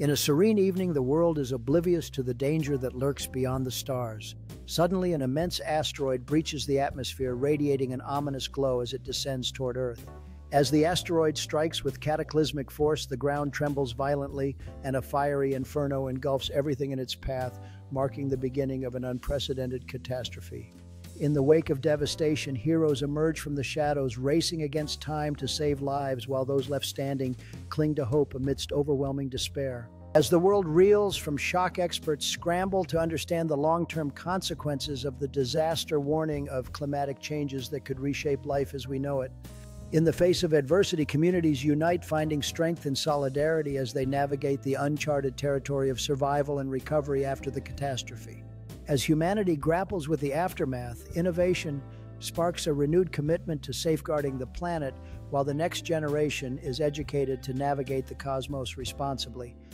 In a serene evening, the world is oblivious to the danger that lurks beyond the stars. Suddenly, an immense asteroid breaches the atmosphere, radiating an ominous glow as it descends toward Earth. As the asteroid strikes with cataclysmic force, the ground trembles violently, and a fiery inferno engulfs everything in its path, marking the beginning of an unprecedented catastrophe. In the wake of devastation, heroes emerge from the shadows, racing against time to save lives, while those left standing cling to hope amidst overwhelming despair. As the world reels from shock, experts scramble to understand the long term consequences of the disaster warning of climatic changes that could reshape life as we know it. In the face of adversity, communities unite, finding strength and solidarity as they navigate the uncharted territory of survival and recovery after the catastrophe. As humanity grapples with the aftermath, innovation sparks a renewed commitment to safeguarding the planet while the next generation is educated to navigate the cosmos responsibly.